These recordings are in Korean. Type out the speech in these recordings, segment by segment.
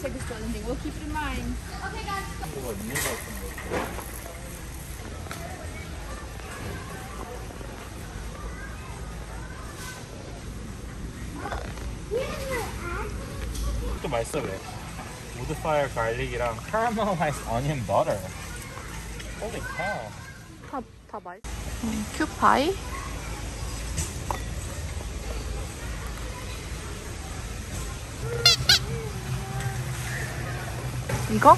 That looks like a skeleton thing. We'll keep it in mind. 뭐가 있는 것 같은데. 또 맛있어 왜? 우드파이어 갈릭이랑 caramelized onion butter. Holy cow. 다, 다 맛있어. 큐파이? 이거?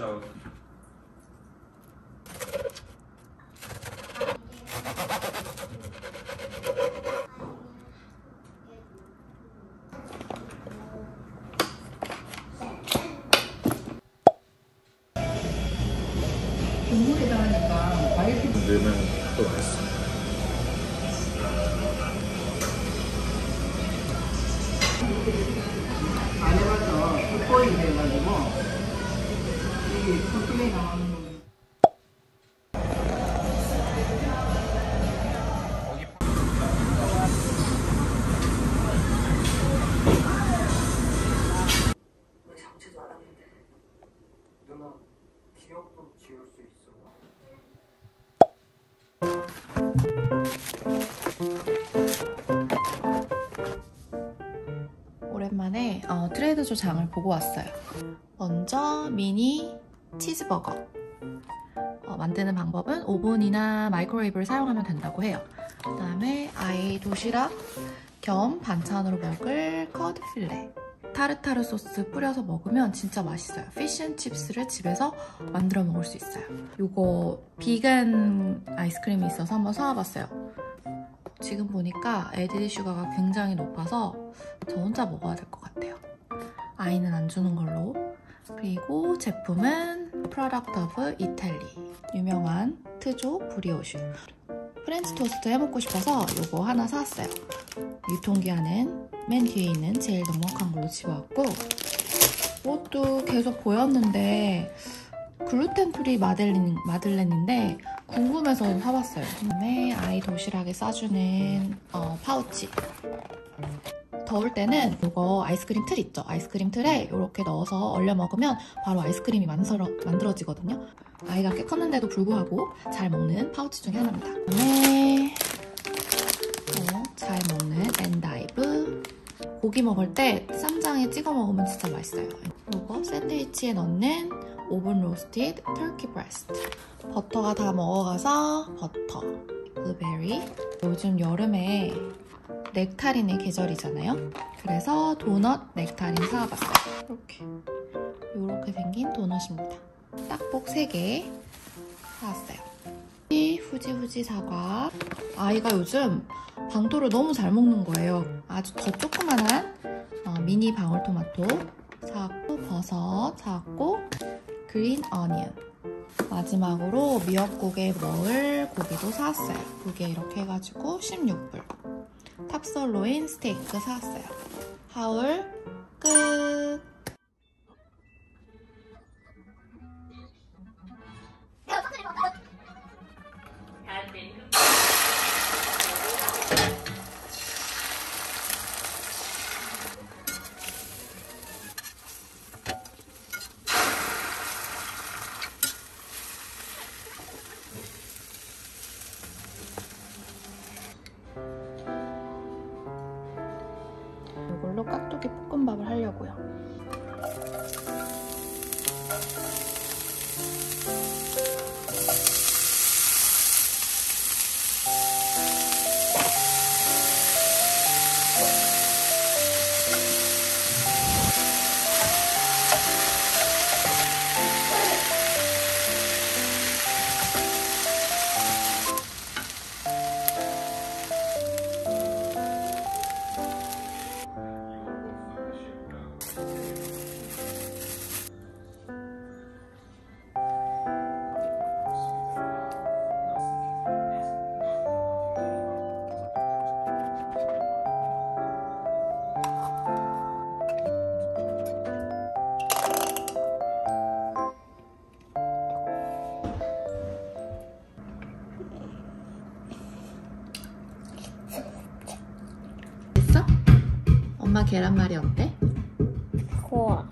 있죠. 국물에다 하니까 피부 넣으면 또 맛있어. 안에 가서 돋보이 돼가지고 이게 컴플레인 나오는 거. 오랜만에 어, 트레이더조 장을 보고 왔어요. 먼저 미니 치즈버거. 어, 만드는 방법은 오븐이나 microwave를 사용하면 된다고 해요. 그 다음에 아이 도시락 겸 반찬으로 먹을 cod fillet. 타르타르 소스 뿌려서 먹으면 진짜 맛있어요. fish and chips를 집에서 만들어 먹을 수 있어요. 이거 비건 아이스크림이 있어서 한번 사와봤어요. 지금 보니까 added sugar가 굉장히 높아서 저 혼자 먹어야 될 것 같아요. 아이는 안 주는 걸로. 그리고 제품은 product of Italy. 유명한 트조 브리오슈. 프렌치 토스트 해먹고 싶어서 이거 하나 사왔어요. 유통기한은 맨 뒤에 있는 제일 넉넉한 걸로 집어왔고 이것도 계속 보였는데 gluten free 마들렌, 마들렌인데 궁금해서 사봤어요. 그다음에 아이 도시락에 싸주는 어, 파우치. 더울 때는 이거 아이스크림 틀 있죠? 아이스크림 틀에 이렇게 넣어서 얼려 먹으면 바로 아이스크림이 만들어, 만들어지거든요. 아이가 꽤 컸는데도 불구하고 잘 먹는 파우치 중에 하나입니다. 그다음에 어, 잘 먹는 엔다이브. 고기 먹을 때 쌈장에 찍어 먹으면 진짜 맛있어요. 이거 샌드위치에 넣는 oven roasted turkey breast. 버터가 다 먹어가서 버터. 블루베리. 요즘 여름에 nectarine의 계절이잖아요. 그래서 donut nectarine 사와봤어요. 이렇게. 이렇게 생긴 도넛입니다. 딱복 3개 사왔어요. 이 후지 후지 사과. 아이가 요즘 방토를 너무 잘 먹는 거예요. 아주 더 조그만한 어, 미니 방울토마토 사왔고 버섯 사왔고 그린 어니언 마지막으로 미역국에 넣을 고기도 사왔어요. 두개 이렇게 해가지고 16불 탑솔로인 스테이크 사왔어요. 하울 끝! 계란말이 어때? 고와.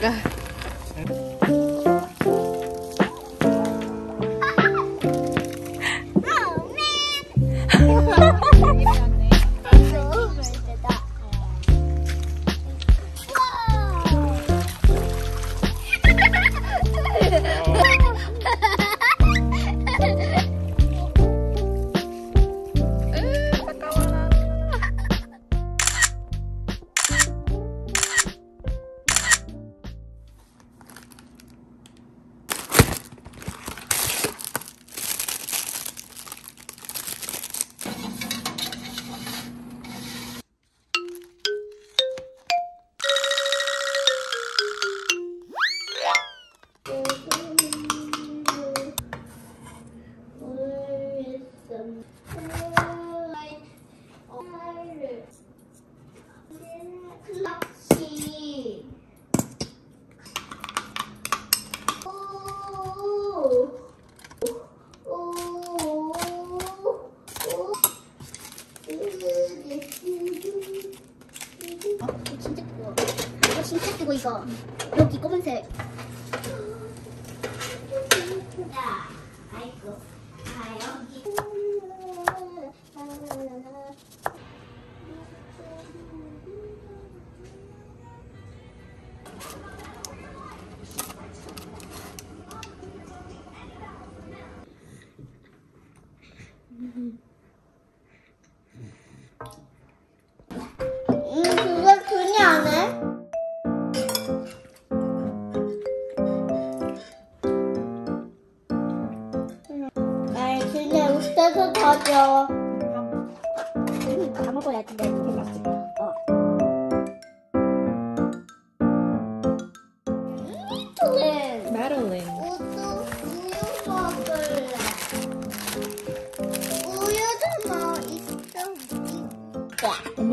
우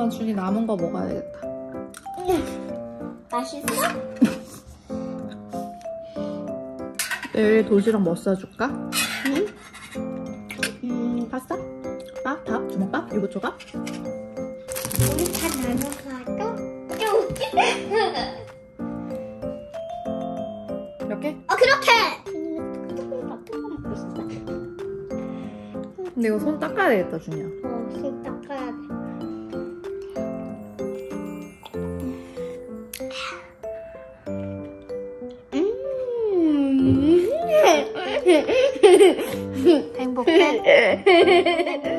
엄마 준이 남은 거 먹어야 되겠다. 맛있어? 내일 도시락 뭐 싸줄까? 음, 파스타? 밥? 밥? 주먹밥? 유부초밥? 우리 다 나눠서 할까? 이렇게? 어, 그렇게! 근데 이거 손 닦아야 되겠다, 준이야. 어, 음. 행복해?